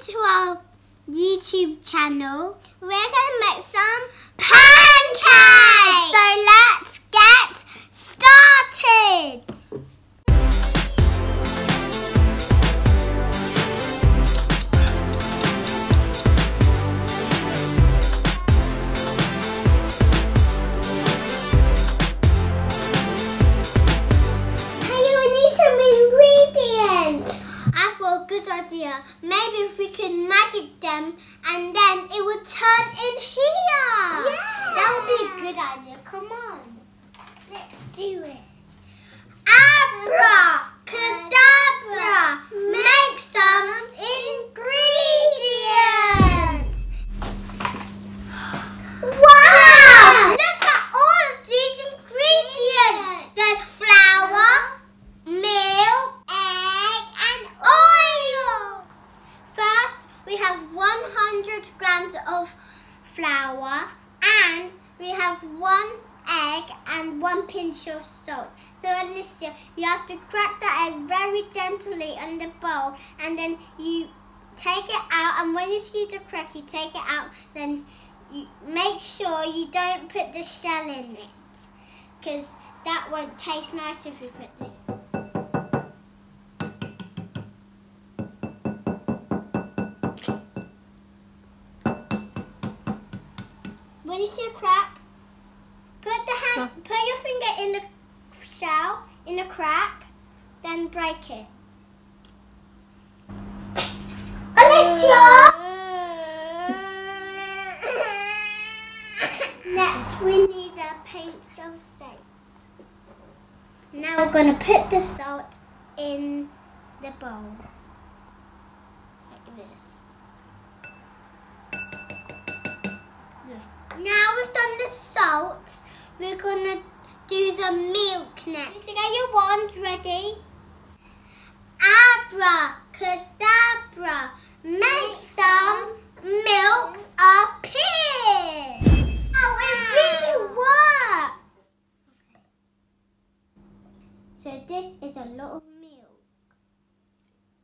to our YouTube channel. We're gonna make some pancakes. So let's get started. Of flour and we have one egg and one pinch of salt. So Alicia, you have to crack the egg very gently in the bowl and then you take it out and when you see the crack you take it out then make sure you don't put the shell in it because that won't taste nice if you put this when you see a crack put the hand put your finger in the shell in the crack then break it Alicia Next, we need to paint some salt. Now we're going to put the salt in the bowl. Like this. Now we've done the salt, we're going to do the milk next. So get your wand ready. Abracadabra. Make some milk appear. Oh, it really worked. So this is a lot of milk.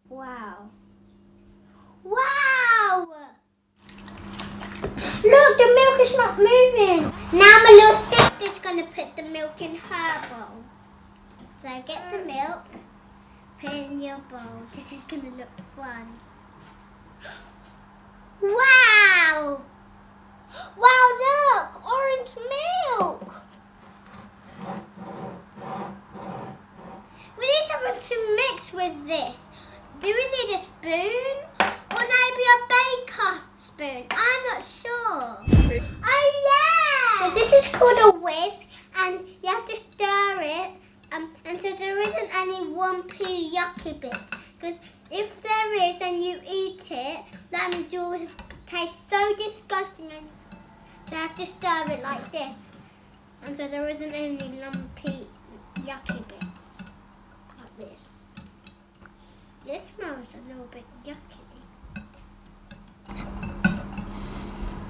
Wow. Wow! Look, the milk is not moving. Now my little sister's going to put the milk in her bowl. So get the milk, put it in your bowl. This is going to look fun. Wow! Wow, look! Orange milk! We need something to mix with this. Do we need a spoon? Or maybe a baker spoon? I'm not sure. Oh yeah! So this is called a whisk and you have to stir it um, and so there isn't any lumpy yucky bits. Because if there is and you eat it, that means it will taste so disgusting and so you have to stir it like this. And so there isn't any lumpy yucky bits. Like this. This smells a little bit yucky.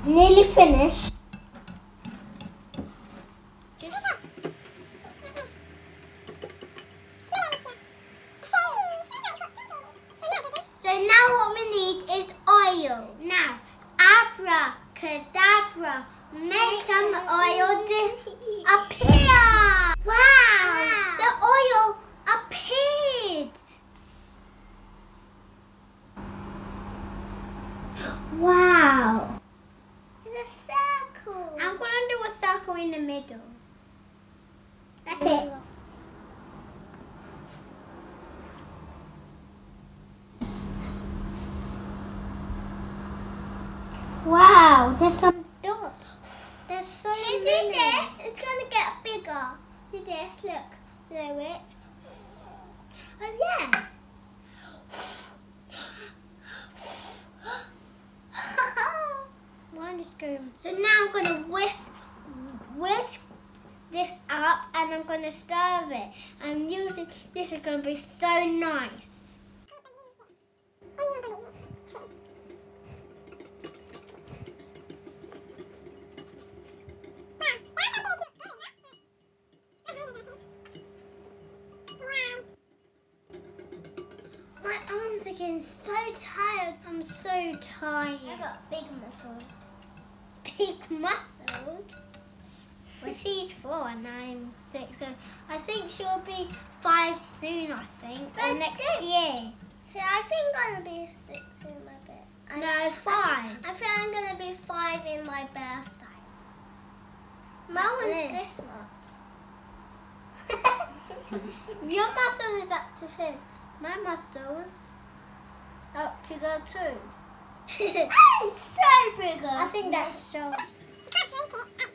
Nearly finished. Just- So now what we need is oil. Now, abracadabra, make some oil to appear. Wow, the oil appeared. Wow. It's a circle. I'm going to do a circle in the middle. That's it. Wow, there's some dots. There's so many. do this, it's going to get bigger. Do this, look. Do it. Oh yeah. One is going. So now I'm going to whisk, whisk this up and I'm going to stir it. I'm using this is to be so nice. My arms are getting so tired. I'm so tired. I got big muscles. Big muscles? Well, she's four and I'm six, so I think she'll be five soon, I think, but or next year. So I think I'm going to be six in my birthday. No, five. I, I think I'm going to be five in my birthday. Mine was this much. Your muscles is up to here. My muscles up to there too. I'm so bigger. I think that's so.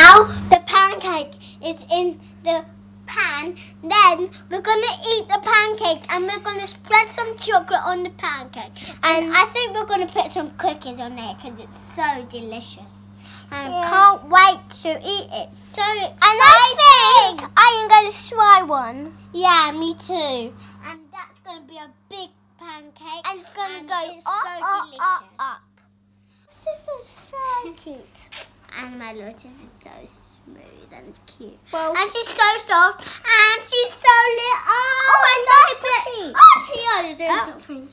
Now the pancake is in the pan. Then we're gonna eat the pancake and we're gonna spread some chocolate on the pancake. And I think we're gonna put some cookies on there because it's so delicious. And yeah. I can't wait to eat it. So exciting. And I think I am going to try one. Yeah, me too. And that's going to be a big pancake. And it's going to go up, so up, delicious. up, up. This is so cute. And my lotus is so smooth and cute. Well, and she's so soft. And she's so little. Oh, and so pretty. Oh, Tiana doing oh. something.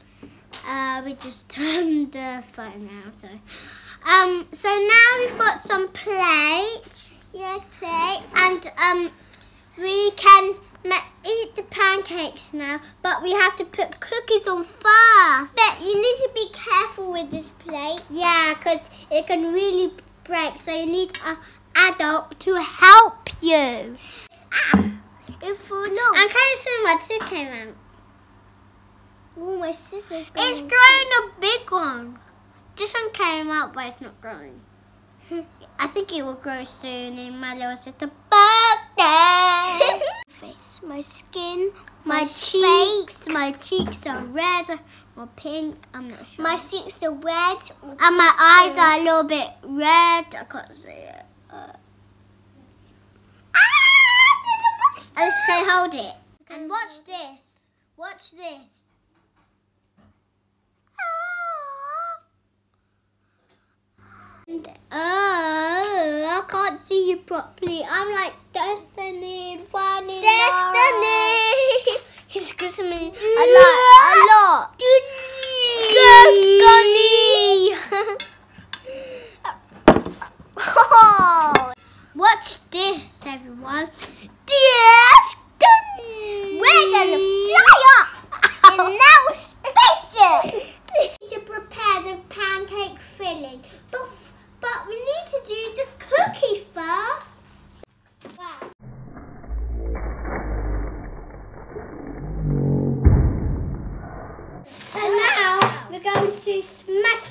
Uh, we just turned the phone now, so. Um, so now we've got some plates. Yes, plates. And um, we can eat the pancakes now, but we have to put cookies on first. But you need to be careful with this plate. Yeah, because it can really break, so you need an adult to help you. Ah, it's full long. I can't see my came out. Oh, my sister's It's growing a big one. This one came out, but it's not growing. I think it will grow soon in my little sister's birthday. face, my skin, my, my cheeks, face. my cheeks are red or pink. I'm not sure. My cheeks are red. And my eyes are a little bit red. I can't see it. Uh, ah, I just can hold it. And watch this. Watch this. And, oh, I can't see you properly. I'm like Destiny running Destiny! He's kissing me a lot, a lot. Destiny! oh, watch this, everyone. Destiny! We're gonna fly up in now spaces. We need to prepare the pancake filling, but but we need to do the cookie first. Wow. And now we're going to smash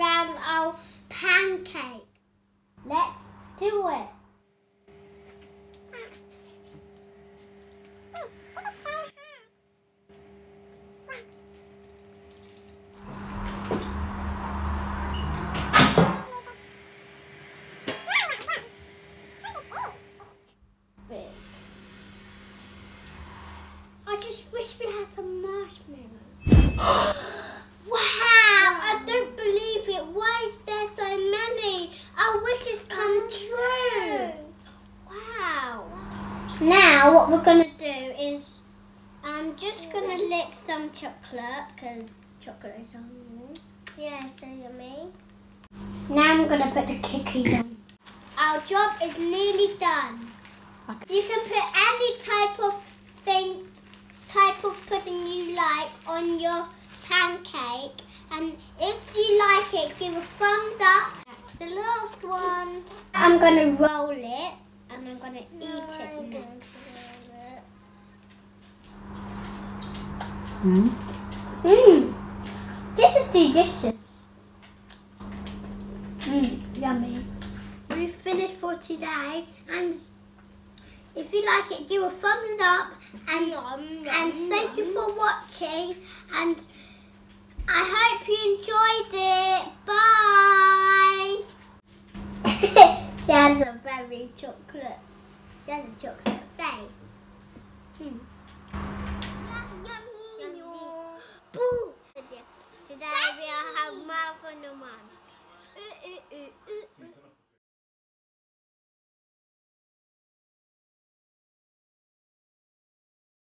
around our pancake. Let's do it. I just wish we had some marshmallows. wow! I don't believe it. Why is there so many? Our wishes come true. Wow. Now what we're gonna do is I'm just gonna lick some chocolate because chocolate is on Yeah, so yummy. Now I'm gonna put the cookies on. Our job is nearly done. You can put any type of thing, type of pudding you like on your pancake. And if you like it, give a thumbs up. That's the last one. I'm going to roll it and I'm going to eat it next. Mm. Mmm, this is delicious. Mmm, yummy. We've finished for today and if you like it, give a thumbs up and, and thank you for watching and I hope you enjoyed it. Bye. she has a very chocolate. She has a chocolate face. Hmm. Boo! Today we are have mouth on the.